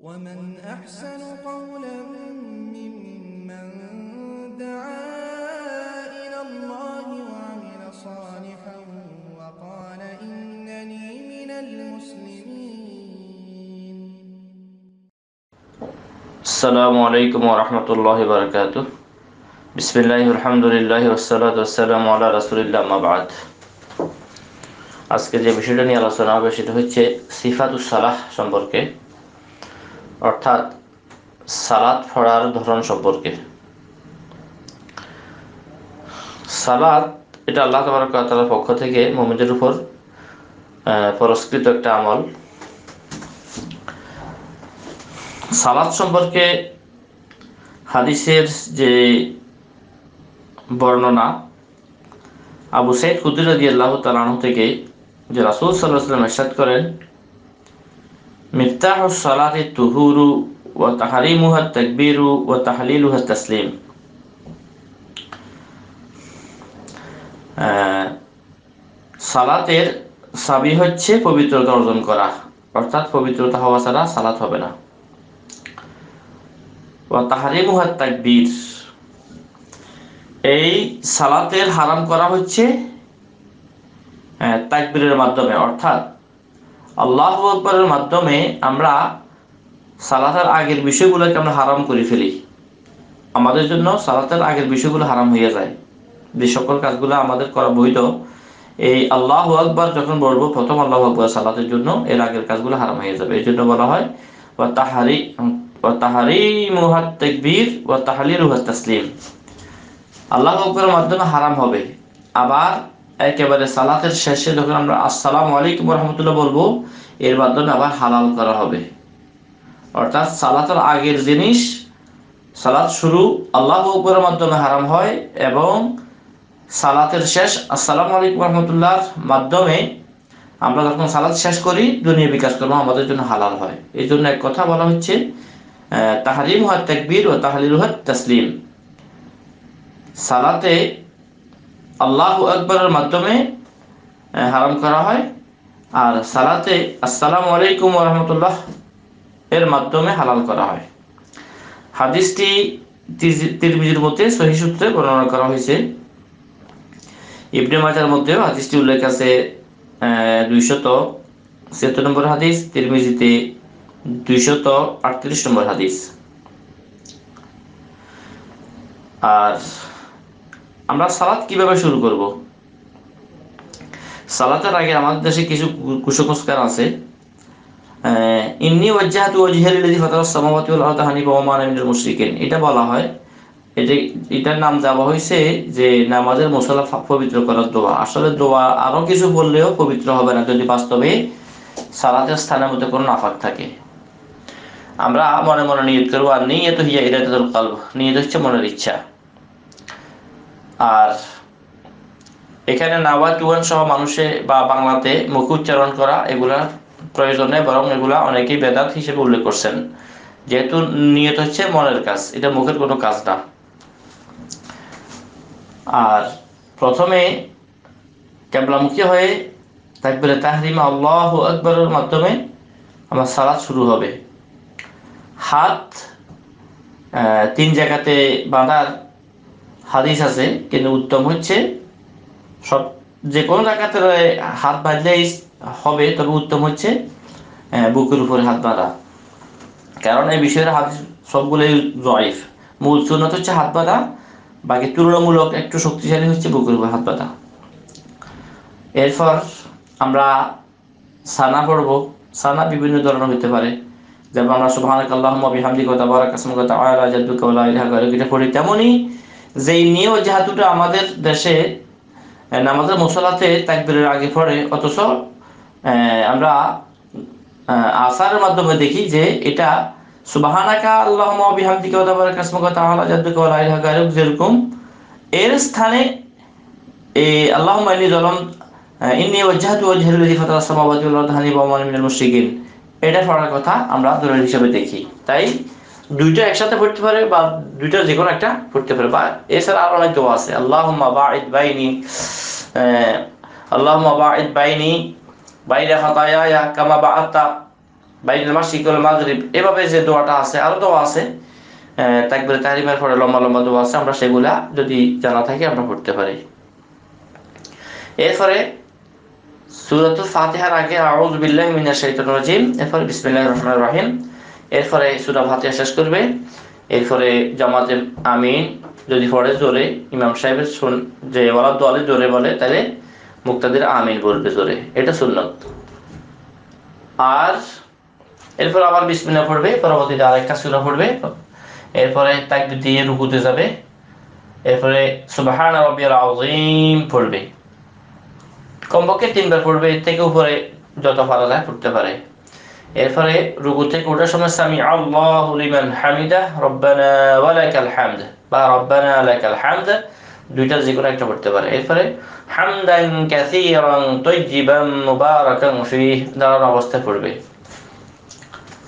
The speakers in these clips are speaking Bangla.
ومن أحسن قولا ممن دعا إلى الله وعمل صالحا وقال إنني من المسلمين السلام عليكم ورحمة الله وبركاته بسم الله الحمد لله والصلاة والسلام على رسول الله ما بعد আজকে যে বিষয়টা নিয়ে আলোচনা হবে সেটা হচ্ছে সিফাতুস সালাহ সম্পর্কে অর্থাৎ সালাত পড়ার ধরন সম্পর্কে। সালাত, এটা আল্লাহ তালার পক্ষ থেকে মোমিনদের উপর পুরস্কৃত একটা আমল। সালাত সম্পর্কে হাদিসের যে বর্ণনা, আবু সাইদ খুদ্দির রাজি আল্লাহ তালাহ থেকে যে রাসুল সাল্লাহ সাল্লাম এরশাদ করেন মিফতাহ সালাতে তুহুরু ও তাহারিমুহা তাকবিরু ও তাসলিম। সালাতের সাবি হচ্ছে পবিত্রতা অর্জন করা। অর্থাৎ পবিত্রতা হওয়া ছাড়া সালাত হবে না। ও তাহারিমুহা তাকবীর। এই সালাতের হারাম করা হচ্ছে তাকবীরের মাধ্যমে। অর্থাৎ আল্লাহ আকবরের মাধ্যমে আমরা সালাতের আগের বিষয়গুলোকে আমরা হারাম করে ফেলি। আমাদের জন্য সালাতের আগের বিষয়গুলো হারাম হয়ে যায়। যে সকল কাজগুলো আমাদের করা বৈধ, এই আল্লাহ আকবর যখন বলব, প্রথম আল্লাহ আকবর সালাতের জন্য এর আগের কাজগুলো হারাম হয়ে যাবে। এই জন্য বলা হয় ও তাহারি ও তাহারি মুহাত তাকবীর ও তাসলিম। আল্লাহ আকবরের মাধ্যমে হারাম হবে। আবার একেবারে সালাতের শেষে যখন আমরা আসসালামু আলাইকুম রহমতুল্লাহ বলব, এর মাধ্যমে আবার হালাল করা হবে। অর্থাৎ সালাতের আগের জিনিস, সালাত শুরু আল্লাহ আকবরের মাধ্যমে হারাম হয় এবং সালাতের শেষ আসসালামু আলাইকুম রহমতুল্লাহর মাধ্যমে আমরা যখন সালাত শেষ করি, দুনিয়া বিকাশ কর্ম আমাদের জন্য হালাল হয়। এই জন্য এক কথা বলা হচ্ছে তাহারিম হাত তাকবীর ও তাহলিল হাত তাসলিম। সালাতে আল্লাহ আকবরের মাধ্যমে হারাম করা হয়। আর সালাতে আসসালামু আলাইকুম রহমতুল্লাহ এর মাধ্যমে হালাল করা হয়। হাদিসটি তিরমিজির মধ্যে সহি সূত্রে বর্ণনা করা হয়েছে। ইবনে মাজার মধ্যেও হাদিসটি উল্লেখ আছে দুইশত ছিয়াত্তর নম্বর হাদিস, তিরমিজিতে দুইশত আটত্রিশ নম্বর হাদিস। আর আমরা সালাত কীভাবে শুরু করব? সালাতের আগে আমাদের দেশে কিছু কুসংস্কার আছে। ইন্নি ওয়াজ্জাহাতু ওয়াজহিয়া লিল্লাযী ফাতারাস সামাওয়াতি ওয়াল আরদা হানিফা ওয়া মা মুশরিকিন। এটা বলা হয়। এটা, এটার নাম দেওয়া হয়েছে যে নামাজের মশলা পবিত্র করার দোয়া। আসলে দোয়া আরও কিছু বললেও পবিত্র হবে না, যদি বাস্তবে সালাতের স্থানের মধ্যে কোনো নাফাক থাকে। আমরা মনে মনে নিয়ত করব, আর নিয়ত হিয়া ইরাদাতুল কলব। নিয়ত হচ্ছে মনের ইচ্ছা। আর এখানে নাওয়া টুয়ান সহ মানুষে বা বাংলাতে মুখ উচ্চারণ করা এগুলার প্রয়োজনে বরং এগুলা অনেকেই বেদাত হিসেবে উল্লেখ করছেন। যেহেতু নিয়ত হচ্ছে মনের কাজ, এটা মুখের কোনো কাজ না। আর প্রথমে ক্যাবলামুখী হয়ে তাকবিরে তাহরিমা আল্লাহ আকবরের মাধ্যমে আমার সালাদ শুরু হবে। হাত তিন জায়গাতে বাঁধার হাদিস আছে, কিন্তু উত্তম হচ্ছে সব যে কোনো জায়গাতে হাত বাঁধলেই হবে, তবে উত্তম হচ্ছে বুকের উপরে হাত বাঁধা। কারণ এই বিষয়ের হাদিস সবগুলোই জয়ফ। মূল সুন্নত হচ্ছে হাত বাঁধা, বাকি তুলনামূলক একটু শক্তিশালী হচ্ছে বুকের উপর হাত বাঁধা। এরপর আমরা সানা পড়ব। সানা বিভিন্ন ধরনের হতে পারে। যেমন আমরা সুবহানাক আল্লাহুম্মা বিহামদিকা ওয়া ওয়া তাআলা জাদ্দুকা ওয়া লা ইলাহা গায়রুকা। পড়ি তেমনি যেই নিয়ে জাহাতুটা আমাদের দেশে নামাজের মশলাতে তাকবীরের আগে পড়ে, অথচ আমরা আসারের মাধ্যমে দেখি যে এটা সুবহানাকা আল্লাহুম্মা ওয়া বিহামদিকা যেরকম এর স্থানে এই আল্লাহুম্মা ইন্নী যালাম ইন্নী ওয়াজজাহতু ওয়াজহি লিল্লাযী ফাতারাস সামাওয়াতি ওয়াল ওয়া মা মুশরিকিন। এটা পড়ার কথা আমরা দলিল হিসেবে দেখি। তাই দুইটা একসাথে পড়তে পারে বা দুইটা যে কোনো একটা পড়তে পারে। বা এছাড়া আরও অনেক দোয়া আছে। আল্লাহুম্মা বাঈদ বাইনি আহ, আল্লাহুম্মা বাঈদ বাইনি বাইরে খাতায়ায়া কামা বাআতা বাইনুল মাসিক ওয়াল মাগরিব। এভাবে যে দোয়াটা আছে আরও দোয়া আছে তাকবির তাহরিমের পরে লম্বা লম্বা দোয়া আছে। আমরা সেগুলা যদি জানা থাকে আমরা পড়তে পারি। এরপরে সুরাতুল ফাতিহার আগে আউযু বিল্লাহি মিনাশ শাইতানির রাজিম। এরপরে বিসমিল্লাহির রহমানির রহিম। এরপরে সূরা ফাতিহা শেষ করবে। এরপরে জামাতে আমিন, যদি পড়ে জোরে, ইমাম সাহেবের শুন যে ওরা দলে জোরে বলে তাহলে মুক্তাদের আমিন বলবে জোরে। এটা সুন্নত। আর এরপর আবার বিসমিল্লাহ পড়বে, পরবর্তীতে আরেকটা সুরা পড়বে। এরপরে তাকবির দিয়ে রুকুতে যাবে। এরপরে সুবহান আযীম পড়বে। কমপক্ষে তিনবার পড়বে, এর থেকে উপরে যত পারা যায় পড়তে পারে। এরপরে রুকু থেকে ওঠার সময় সামি আল্লাহু হামিদা, রব্বানা হামদ বা রব্বানা হামদ দুইটার যে কোনো একটা পড়তে পারে। এরপরে হামদান অবস্থায় পড়বে।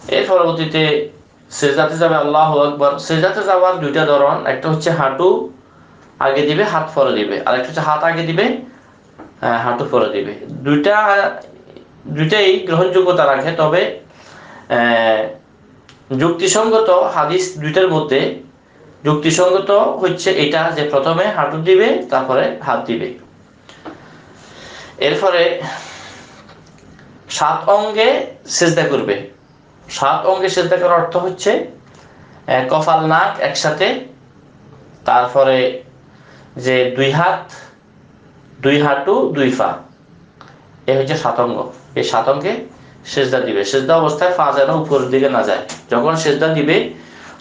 এর পরবর্তীতে সেজদাতে যাবে আল্লাহু আকবার। সেজদাতে যাওয়ার দুইটা ধরন, একটা হচ্ছে হাঁটু আগে দিবে, হাত পরে দিবে। আর একটা হচ্ছে হাত আগে দিবে হাঁটু পরে দিবে। দুইটা দুইটাই গ্রহণযোগ্যতা রাখে, তবে যুক্তিসঙ্গত হাদিস দুইটার মধ্যে যুক্তিসঙ্গত হচ্ছে এটা যে প্রথমে হাঁটু দিবে, তারপরে হাত দিবে। এরপরে সাত অঙ্গে সেজদা করবে। সাত অঙ্গে সেজদা করার অর্থ হচ্ছে কপাল, নাক একসাথে, তারপরে যে দুই হাত, দুই হাঁটু, দুই পা, এ হচ্ছে সাতঙ্গ এই সাতঙ্গে সেজদা দিবে। সেজদা অবস্থায় পা যেন উপরের দিকে না যায়। যখন সেজদা দিবে,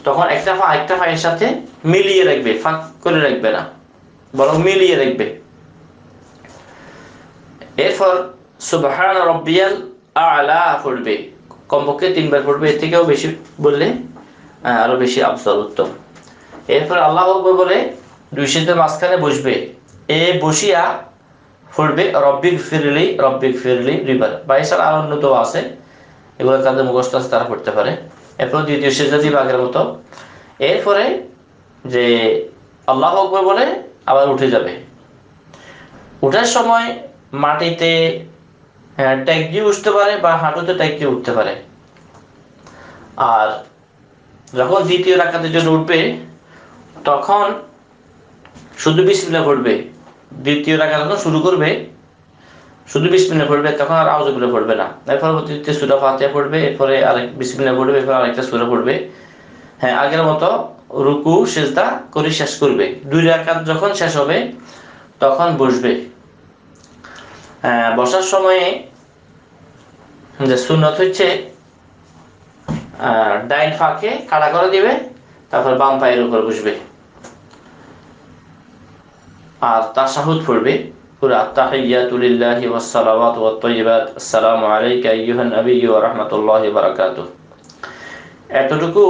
তখন একটা পা একটা পায়ের সাথে মিলিয়ে রাখবে, ফাঁক করে রাখবে না। বরং মিলিয়ে রাখবে। এরপর সুবহান রব্বিয়াল আলা পড়বে। কমপক্ষে তিনবার পড়বে, এর থেকেও বেশি বললে আরও বেশি আফজল উত্তম। এরপর আল্লাহ বলে, দুই সিদ্ধের মাঝখানে বসবে। এ বসিয়া পড়বে রব্বিক ফিরলি রব্বিক ফিরলি দুইবার। বা এছাড়া আরও দোয়া আছে এগুলো তাদের মুখস্থ আছে তারা পড়তে পারে। এরপর দ্বিতীয় সেজদা বাঘের মতো। এরপরে যে আল্লাহ আকবর বলে আবার উঠে যাবে। উঠার সময় মাটিতে হ্যাঁ, ট্যাগ দিয়ে উঠতে পারে বা হাঁটুতে ট্যাগ দিয়ে উঠতে পারে। আর যখন দ্বিতীয় রাখাতের জন্য উঠবে তখন শুধু বিসমিল্লাহ পড়বে। দ্বিতীয় রাখা যখন শুরু করবে। শুধু বিসমিল্লাহ পড়বে তখন আর আউজগুলো পড়বে না। এর পরবর্তীতে সুরা ফাতিহা পড়বে এরপরে আরেক বিসমিল্লাহ পড়বে এরপর আরেকটা সুরা পড়বে। হ্যাঁ আগের মতো রুকু সেজদা করে শেষ করবে। দুই রাকাত যখন শেষ হবে তখন বসবে। হ্যাঁ, বসার সময়ে যে সুন্নত হচ্ছে ডাইন ফাঁকে কাড়া করে দিবে তারপর বাম পায়ের উপর বসবে। আর তাশাহুদ পড়বে। পুরা তাহিয়াতু লিল্লাহি ওয়াস সালাওয়াতু ওয়াত তাইয়িবাত আসসালামু আলাইকা আইয়ুহান নাবিয়্যু ওয়া রাহমাতুল্লাহি ওয়া এতটুকু।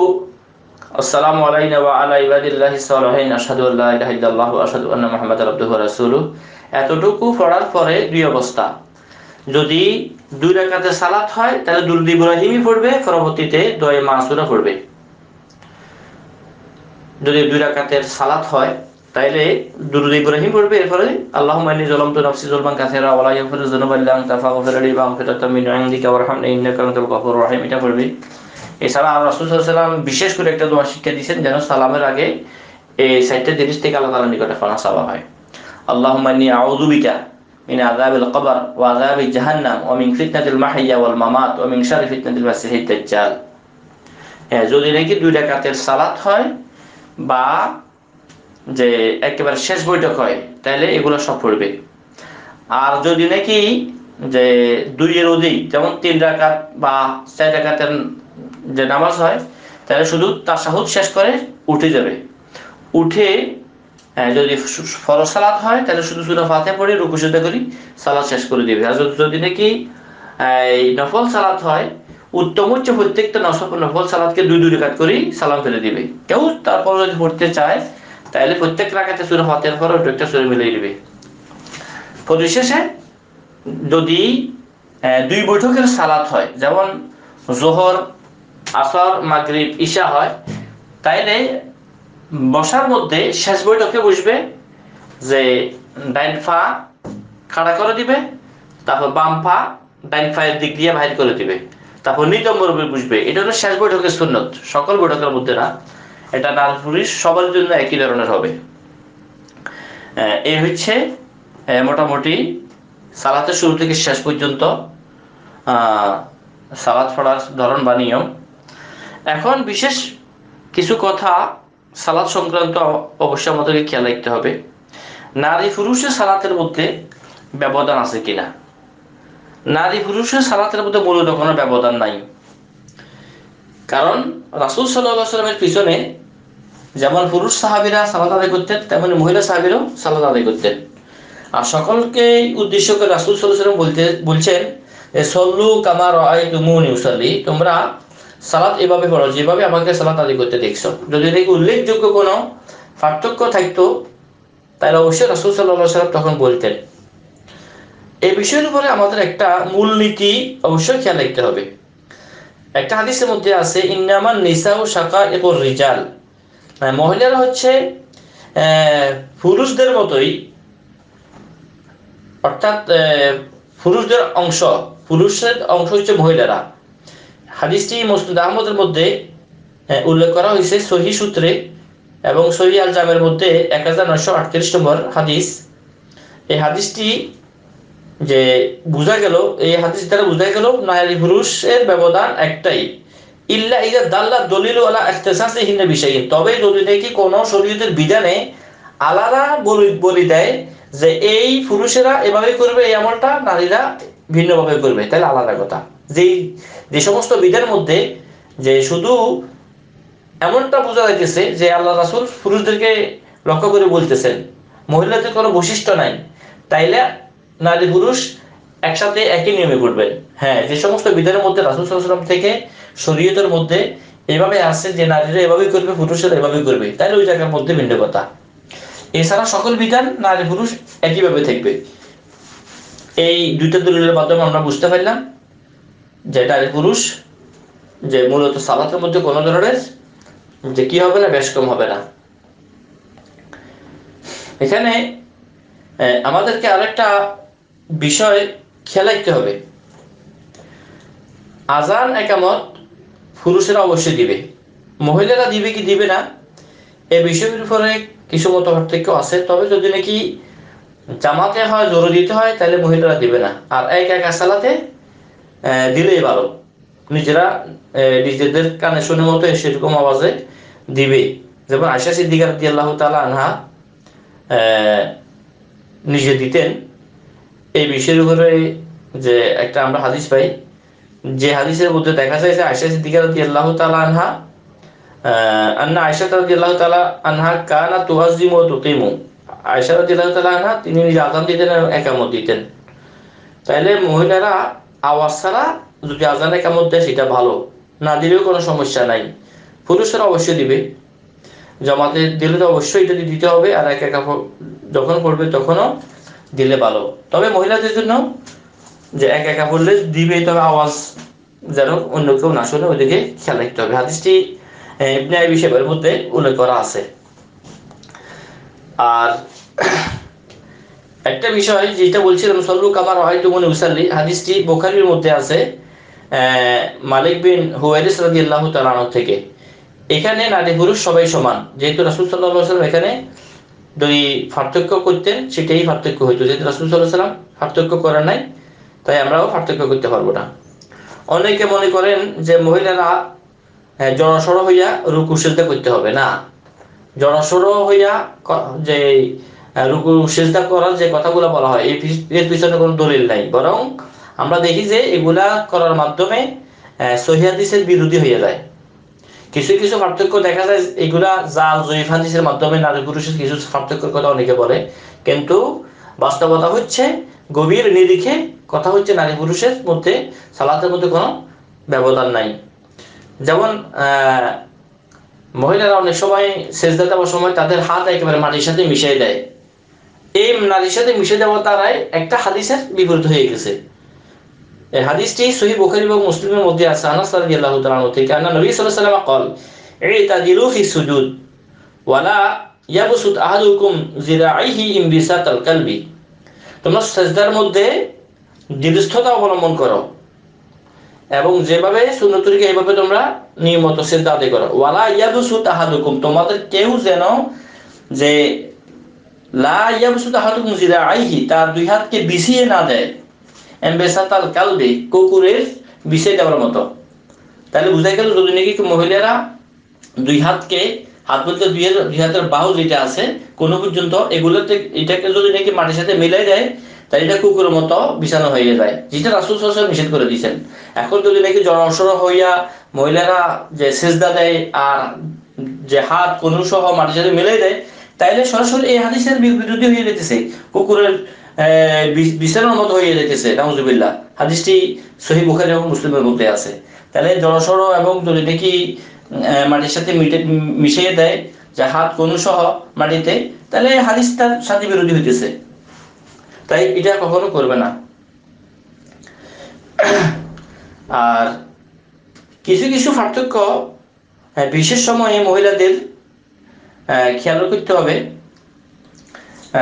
আসসালামু আলাইনা ওয়া আলা ইবাদিল্লাহি সালিহিন। আশহাদু আল্লা ইলাহা ওয়া আশহাদু আন্না আবদুহু ওয়া এতটুকু পড়ার পরে দুই অবস্থা। যদি দুই রাকাতে সালাত হয়, তাহলে দুরুদ ইব্রাহিমই পড়বে, পরবর্তীতে দোয়া মাসুরা পড়বে। যদি দুই রাকাতের সালাত হয় তাইলে দুরুদ ইব্রাহিম পড়বে, এরপরে আল্লাহ মাইলি জলম তো নফসি জলমান কাসেরা ওয়ালা ইয়াগফিরু যুনুবা ইল্লা তাফা ফাগফির লি ওয়া আনতা মিন ইনদিকা ওয়ারহামনি ইন্নাকা আনতাল গফুর রাহিম। এটা পড়বে। এছাড়া আর রাসূল সাল্লাল্লাহু বিশেষ করে একটা দোয়া শিক্ষা দিয়েছেন যেন সালামের আগে এই সাইটটা জিনিস থেকে আল্লাহ তাআলার নিকটে পানা চাওয়া হয়। আল্লাহ মাইনি আউযু বিকা মিন আযাবিল কবর ওয়া আযাবি জাহান্নাম ওয়া মিন ফিতনাতিল মাহইয়া ওয়াল মামাত ওয়া মিন শাররি ফিতনাতিল মাসিহিদ দাজ্জাল। হ্যাঁ যদি নাকি দুইটা কাতের সালাত হয় বা যে একেবারে শেষ বৈঠক হয় তাহলে এগুলো সব পড়বে। আর যদি নাকি যে দুইয়ের অধিক যেমন তিন রাকাত বা চার রাকাতের যে নামাজ হয় তাহলে শুধু তাসাহুদ শেষ করে উঠে যাবে। উঠে হ্যাঁ, যদি ফরজ সালাত হয় তাহলে শুধু সুরা ফাতে পড়ে রুকু সুদা করি সালাত শেষ করে দিবে। আর যদি- নাকি নফল সালাত হয় উত্তম হচ্ছে প্রত্যেকটা নফল সালাতকে দুই দুই রেখাত করেই সালাম ফেলে দিবে। কেউ তারপর যদি পড়তে চায় তাহলে প্রত্যেক রাখাতে সুরা ফাতের পর ওটা একটা সুরে মিলিয়ে দিবে পরিশেষে যদি দুই বৈঠকের সালাত হয়, যেমন জোহর, আসর, মাগরিব ঈশা হয়, তাইলে বসার মধ্যে শেষ বৈঠকে বসবে যে ডাইন পা খাড়া করে দিবে, তারপর বাম পা ডাইন পায়ের দিক দিয়ে বাইর করে দিবে, তারপর নিতম মুরব্বী বুঝবে এটা হলো শেষ বৈঠকের সুন্নত, সকল বৈঠকের মধ্যে না। এটা নারী পুরুষ সবার জন্য একই ধরনের হবে। এই হচ্ছে মোটামুটি সালাতের শুরু থেকে শেষ পর্যন্ত সালাত পড়ার ধরন বা নিয়ম। এখন বিশেষ কিছু কথা সালাদ সংক্রান্ত অবশ্যই আমাদেরকে খেয়াল রাখতে হবে। নারী পুরুষের সালাতের মধ্যে ব্যবধান আছে কিনা? নারী পুরুষের সালাতের মধ্যে মূলত কোনো ব্যবধান নাই। কারণ রাসুল সাল্লাহ সাল্লামের পিছনে যেমন পুরুষ সাহাবিরা সালাদ আদায় করতেন, তেমনি মহিলা সাহাবিরাও সালাদ আদায় করতেন। আর সকলকে উদ্দেশ্য করে রাসুল সাল্লাম বলতে, বলছেন সল্লু কামার ইউসাল্লি তোমরা সালাত এভাবে পড়ো, যেভাবে আমাকে সালাত আদায় করতে দেখছ। যদি দেখি উল্লেখযোগ্য কোনো পার্থক্য থাকতো, তাহলে অবশ্যই রাসুল সাল্লাহ সাল্লাম তখন বলতেন। এই বিষয়ের উপরে আমাদের একটা মূলনীতি অবশ্যই খেয়াল রাখতে হবে। একটা হাদিসের মধ্যে আছে, ইন্নামান নিসা ও শাকা একর রিজাল মহিলারা হচ্ছে পুরুষদের মতোই, অর্থাৎ পুরুষদের অংশ, পুরুষের অংশ হচ্ছে মহিলারা। হাদিসটি মসজিদ আহমদের মধ্যে উল্লেখ করা হয়েছে সহি সূত্রে এবং সহি আল জামের মধ্যে এক হাজার নয়শো আটত্রিশ নম্বর হাদিস। এই হাদিসটি যে বোঝা গেল, এই হাদিস দ্বারা বোঝা গেল নারী পুরুষের ব্যবধান একটাই। ইল্লা ইদা দাল্লা দলিল আলা ইখতিসাসি হিন্না বিষয় তবে যদি দেখি কোনো শরীয়তের বিধানে আলাদা বলি বলি দেয় যে এই পুরুষেরা এভাবে করবে, এই আমলটা নারীরা ভিন্নভাবে করবে, তাহলে আলাদা কথা। যেই, যে সমস্ত বিধানের মধ্যে যে শুধু এমনটা বোঝা যাইতেছে যে আল্লাহ রাসুল পুরুষদেরকে লক্ষ্য করে বলতেছেন, মহিলাদের কোনো বৈশিষ্ট্য নাই, তাইলে নারী পুরুষ একসাথে একই নিয়মে করবেন হ্যাঁ যে সমস্ত বিধানের মধ্যে রাসুল সাল্লাম থেকে শরীয়তের মধ্যে এভাবে আসছে যে নারীরা এভাবেই করবে, পুরুষেরা এভাবেই করবে। তাইলে ওই জায়গার মধ্যে ভিন্ন কথা। এছাড়া সকল বিধান নারী পুরুষ একইভাবে থাকবে। এই দুইটা দলিলের মাধ্যমে আমরা বুঝতে পারলাম যে নারী পুরুষ যে মূলত সালাতের মধ্যে কোনো ধরনের যে কি হবে না, বেশ কম হবে না। এখানে আমাদেরকে আরেকটা বিষয় খেয়াল রাখতে হবে। আজান একামত পুরুষেরা অবশ্যই দিবে। মহিলারা দিবে কি দিবে না এই বিষয়ের উপরে কিছু মত পার্থক্য আছে। তবে যদি নাকি জামাতে হয় জোরে দিতে হয়, তাহলে মহিলারা দিবে না। আর এক এক সালাতে দিলেই ভালো। নিজেরা নিজেদের কানে শুনে মতো সেরকম আওয়াজে দিবে। যেমন আয়সা সিদ্দিকার দিয়ে আল্লাহ তালা আনহা নিজে দিতেন। এই বিষয়ের উপরে যে একটা আমরা হাদিস পাই যে হাদিসের মধ্যে দেখা যায় যে আয়সা সিদ্দিকা রাদিয়াল্লাহু তাআলা আনহা আন্না আয়সা রাদিয়াল্লাহু তাআলা আনহা কানা তুহাজিমু ওয়া তুকিমু। আয়সা রাদিয়াল্লাহু তাআলা আনহা, তিনি নিজে আযান দিতেন এবং একামত দিতেন। তাইলে মহিলারা আওয়াজ ছাড়া যদি আজান একামত দেয়, সেটা ভালো। না দিলেও কোনো সমস্যা নাই। পুরুষরা অবশ্যই দিবে। জমাতে দিলে তো অবশ্যই এটা দিতে হবে, আর এক একা যখন পড়বে তখনও দিলে ভালো। তবে মহিলাদের জন্য যে এক একা পড়লে দিবে তবে আওয়াজ যেন অন্য কেউ না শুনে, ওইদিকে খেয়াল রাখতে হবে। হাদিসটি আবি শাইবার মধ্যে উল্লেখ করা আছে। আর একটা বিষয় যেটা বলছিলাম, সল্লু কামার হয়তো মনে উসাল্লি, হাদিসটি বোখারির মধ্যে আছে মালিক বিন হুয়াইরিস রাদিয়াল্লাহু তাআলা থেকে। এখানে নারী পুরুষ সবাই সমান। যেহেতু রাসূল সাল্লাল্লাহু ওয়াসাল্লাম এখানে যদি পার্থক্য করতেন, সেটাই পার্থক্য হইতো। যেহেতু রাসূল সাল্লাল্লাহু আলাইহি ওয়াসাল্লাম পার্থক্য করেন নাই তাই আমরাও পার্থক্য করতে পারব না। অনেকে মনে করেন যে মহিলারা আহ, জড়সড় হইয়া রুকু সেজদা করতে হবে না। জড়সড় হইয়া যে রুকু সেজদা করার যে কথাগুলো বলা হয় এর পিছনে কোনো দলিল নাই। বরং আমরা দেখি যে এগুলা করার মাধ্যমে হাদিসের বিরোধী হয়ে যায়। কিছু কিছু পার্থক্য দেখা যায় এগুলা জাল জয়ীফ হাদিসের মাধ্যমে নারী পুরুষের কিছু পার্থক্যের কথা অনেকে বলে। কিন্তু বাস্তবতা হচ্ছে গভীর নিরিখে কথা হচ্ছে নারী পুরুষের মধ্যে সালাতের মধ্যে কোনো ব্যবধান নাই যেমন আহ, মহিলারা অনেক সময় সেজদা দেওয়ার সময় তাদের হাত একেবারে মাটির সাথে মিশিয়ে দেয় এই নারীর সাথে মিশে দেওয়ার দ্বারাই একটা হাদিসের বিপরীত হয়ে গেছে এই হাদিসটি সহি বুখারী এবং মুসলিমের মধ্যে আছে আনাস রাদিয়াল্লাহু তাআলা আনহু থেকে আন্না নবী সাল্লাল্লাহু আলাইহি ওয়াসাল্লাম قال اعتدلوا في السجود ولا يبسط احدكم ذراعيه انبساط الكلب তোমরা সেজদার মধ্যে দৃঢ়স্থতা অবলম্বন করো। এবং যেভাবে সুন্নত তরিকা এইভাবে তোমরা নিয়মিত সিজদা আদায় করো। ওয়ালা ইয়াবসু তাহাদুকুম, তোমাদের কেউ যেন যে লা ইয়াবসু তাহাদুকুম জিরাআইহি তার দুই হাতকে বিছিয়ে না দেয়। এমবেসাতাল কালবে, কুকুরের বিছিয়ে দেওয়ার মতো। তাহলে বুঝা গেল, যদি নাকি মহিলারা দুই হাতকে হাত বলতে দুই বাহু যেটা আছে, কোনো পর্যন্ত এগুলোতে এটাকে যদি নাকি মাটির সাথে মিলাই দেয়, তাই এটা কুকুরের মতো বিছানো হয়ে যায়। যেটা রাসুল সাল্লাল্লাহু নিষেধ করে দিয়েছেন। এখন যদি নাকি জনসর হইয়া মহিলারা যে সেজদা দেয় আর যে হাত কোন সহ মাটির সাথে মিলাই দেয়, তাইলে সরাসরি এই হাদিসের বিরোধী হয়ে যেতেছে কুকুরের বিছানার মতো হয়ে যেতেছে নাউজুবিল্লাহ। হাদিসটি সহি বুখারী এবং মুসলিমের মধ্যে আছে। তাহলে জনসর এবং যদি নাকি মাটির সাথে মিটে- মিশিয়ে দেয়। যে হাত কোন সহ মাটিতে, তাহলে হাদিসটার সাথে বিরোধী হইতেছে। তাই এটা কখনো করবে না। আর কিছু কিছু পার্থক্য বিশেষ সময়ে মহিলাদের খেয়াল করতে হবে।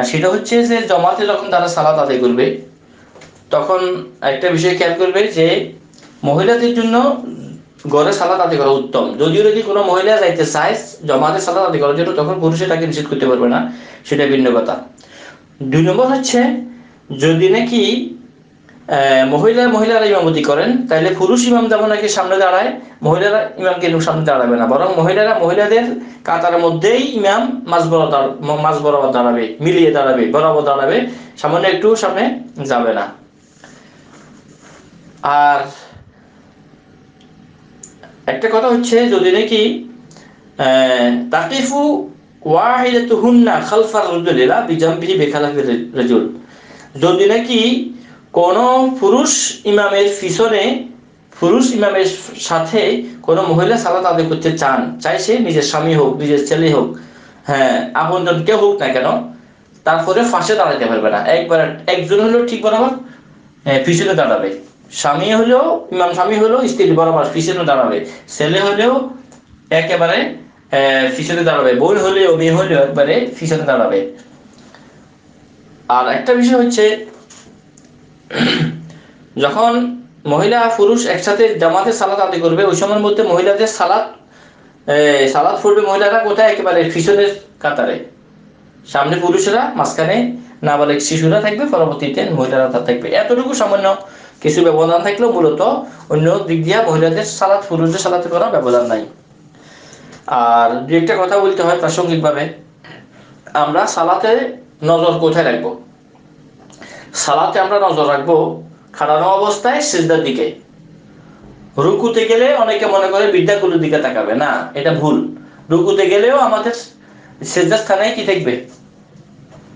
সেটা হচ্ছে যে জমাতে যখন তারা সালাত আদায় করবে, তখন একটা বিষয় খেয়াল করবে যে মহিলাদের জন্য ঘরে সালাত আদায় করা উত্তম। যদিও যদি কোনো মহিলা যাইতে চায়, জমাতে সালাত আদায় করার জন্য, তখন পুরুষে তাকে নিষেধ করতে পারবে না। সেটা ভিন্ন কথা। দুই নম্বর হচ্ছে, যদি নাকি মহিলা মহিলারা ইমামতি করেন তাহলে পুরুষ ইমাম যেমন নাকি সামনে দাঁড়ায়, মহিলারা ইমামকে সামনে দাঁড়াবে না। বরং মহিলারা মহিলাদের কাতার মধ্যেই ইমাম মাঝ বরাবর দাঁড়- ম- মাঝ বরাবর দাঁড়াবে, মিলিয়ে দাঁড়াবে, বরাবর দাঁড়াবে, সামান্য একটু সামনে যাবে না। আর একটা কথা হচ্ছে, যদি নাকি তাকিফু ওয়াহিদাতুহুন্না খালফার রাজুলি লা বিজামবিহি বিখালাফি রাজুল। যদি নাকি কোন পুরুষ ইমামের পিছনে, পুরুষ ইমামের সাথে কোন মহিলা সালাত আদায় করতে চান, চাই সে নিজের স্বামী হোক, নিজের ছেলে হোক হ্যাঁ আপনজন কেউ হোক না কেন, তারপরে ফাঁসে দাঁড়াতে পারবে না। একবার, একজন হলেও ঠিক বরাবর পিছনে দাঁড়াবে। স্বামী হলেও, ইমাম স্বামী হলেও স্ত্রী বরাবর পিছনে দাঁড়াবে। ছেলে হলেও একেবারে পিছনে দাঁড়াবে। বোন হলেও মেয়ে হলেও একবারে পিছনে দাঁড়াবে। আর একটা বিষয় হচ্ছে, যখন মহিলা পুরুষ একসাথে জামাতে সালাত আদায় করবে, ওই সময়ের মধ্যে মহিলাদের সালাত সালাত পড়বে মহিলারা কোথায়? একেবারে পিছনের কাতারে। সামনে পুরুষেরা মাঝখানে না নাবালিক শিশুরা থাকবে, পরবর্তীতে মহিলারা থাকবে। এতটুকু সামান্য কিছু ব্যবধান থাকলেও মূলত অন্য দিক দিয়া মহিলাদের সালাত, পুরুষদের সালাতে কোনো ব্যবধান নাই। আর দু একটা কথা বলতে হয় প্রাসঙ্গিকভাবে। আমরা সালাতে নজর কোথায় রাখব? সালাতে আমরা নজর রাখব খাড়ানো অবস্থায় সিজদার দিকে। রুকুতে গেলে অনেকে মনে করে বিদ্যাগুলোর দিকে তাকাবে। না, এটা ভুল। রুকুতে গেলেও আমাদের সেজদার স্থানে কি থাকবে?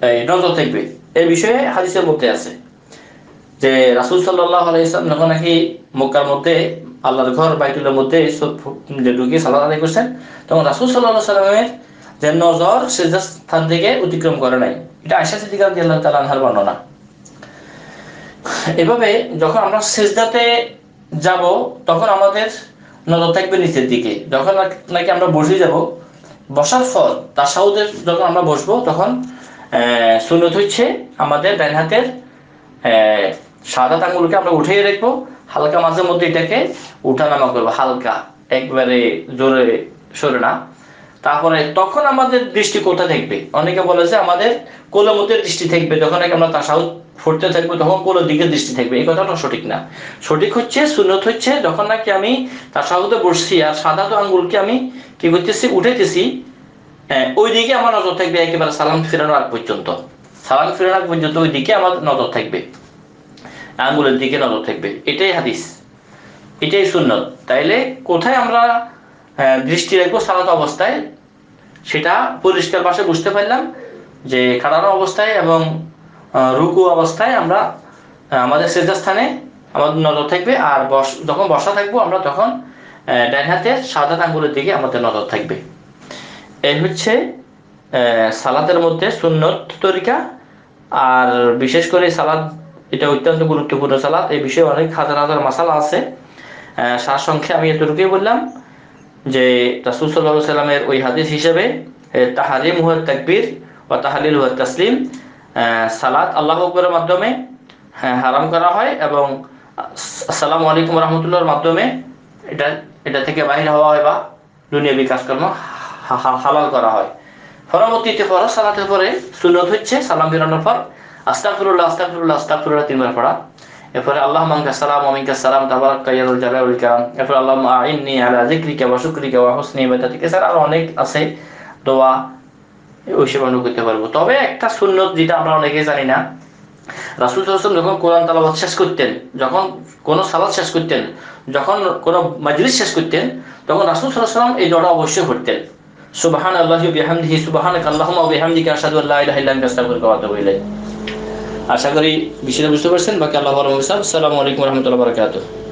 এই নজর থাকবে। এ বিষয়ে হাদিসের মধ্যে আছে। যে রাসুল সাল্লাহ আলাইসলাম যখন নাকি মক্কার মধ্যে আল্লাহর ঘর বাইতুলের মধ্যে ঢুকিয়ে সালাদ আদায় করছেন তখন রাসুল সাল্লাহ সাল্লামের যে নজর সেজদার স্থান থেকে অতিক্রম করে নাই। এটা আয়সা সিদ্দিকার দিয়ে আল্লাহ তালা আনহার বর্ণনা। এভাবে যখন আমরা সেজদাতে যাব তখন আমাদের নজর থাকবে নিচের দিকে। যখন নাকি আমরা বসে যাব বসার পর তাসাউদের যখন আমরা বসবো তখন আহ, সুন্নত হচ্ছে আমাদের ডান হাতের সাদা আঙুলকে আমরা উঠিয়ে রাখব হালকা মাঝে মধ্যে এটাকে উঠানামা করব। হালকা একবারে জোরে সরে না। তারপরে তখন আমাদের দৃষ্টি কোথায় থাকবে অনেকে বলে যে আমাদের মধ্যে দৃষ্টি থাকবে যখন আমরা তাসাউদ ফুটতে থাকব তখন কোলের দিকে দৃষ্টি থাকবে এই কথাটা সঠিক না। সঠিক হচ্ছে সুন্নত হচ্ছে যখন নাকি আমি তাসাউদে বসছি আর সাদা তো আঙ্গুলকে আমি কি করতেছি উঠেতেছি হ্যাঁ, ওই দিকে আমার নজর থাকবে একেবারে সালাম ফেরানোর আগ পর্যন্ত। সালাম ফেরানোর আগ পর্যন্ত ওই দিকে আমার নজর থাকবে। আঙ্গুলের দিকে নজর থাকবে। এটাই হাদিস। এটাই সুন্নত। তাইলে কোথায় আমরা দৃষ্টি রাখব সালাত অবস্থায়, সেটা পরিষ্কার পাশে বুঝতে পারলাম যে খাড়ানো অবস্থায় এবং রুকু অবস্থায় আমরা আমাদের স্থানে আমাদের নজর থাকবে আর বস, যখন বসা থাকব আমরা তখন ডান হাতের সাদা আঙ্গুলের দিকে আমাদের নজর থাকবে। এই হচ্ছে সালাতের মধ্যে সুন্নত তরিকা। আর বিশেষ করে সালাদ এটা অত্যন্ত গুরুত্বপূর্ণ সালাদ এই বিষয়ে অনেক হাজার হাজার মশালা আছে সার সংখ্যে আমি এতটুকুই বললাম যে রাসুল সাল্লাহ সাল্লামের ওই হাদিস হিসেবে তাহারিম হুয়ার তাকবীর ও তাহালিল হুয়ার তাসলিম সালাত আল্লাহ আকবরের মাধ্যমে হ্যাঁ, হারাম করা হয় এবং আস- আসসালামু আলাইকুম রহমতুল্লাহর মাধ্যমে এটা এটা থেকে বাহির হওয়া হয় বা দুনিয়াবি কাজকর্ম হা- হা- হালাল করা হয়। পরবর্তীতে ফরজ সালাতের পরে সুন্নত হচ্ছে সালাম ফিরানোর পর আস্তাগফিরুল্লাহ আস্তাগফিরুল্লাহ আস্তাগফিরুল্লাহ তিনবার পড়া। এরপরে আল্লাহ সালাম সালাম জালালুল কারাম এরপরে আল্লাহ আইন্নি আলা ওয়া শুকরিকা ওয়া হুসনি ইবাদাতিকা। অনেক আছে দোয়া ওইসব আমরা করতে পারব। তবে একটা সুন্নত যেটা আমরা অনেকে জানি না, রাসুল যখন কোরআন তালাবাদ শেষ করতেন, যখন কোন সালাদ শেষ করতেন, যখন কোন মাজলিস শেষ করতেন, তখন রাসুল সাল্লাম এই দোয়াটা অবশ্যই পড়তেন। সুবহান আল্লাহি বিহামদিহি সুবহানাকা আল্লাহুম্মা ওয়া বিহামদিকা, আশহাদু আল্লা ইলাহা ইল্লা আনতা, আস্তাগফিরুকা ওয়া আতুবু ইলাইক। আশা করি বিষয়টা বুঝতে পারছেন। বাকি আল্লাহ আসসালামু আলাইকুম রহমতুল্লাহ বারাকাতুহু।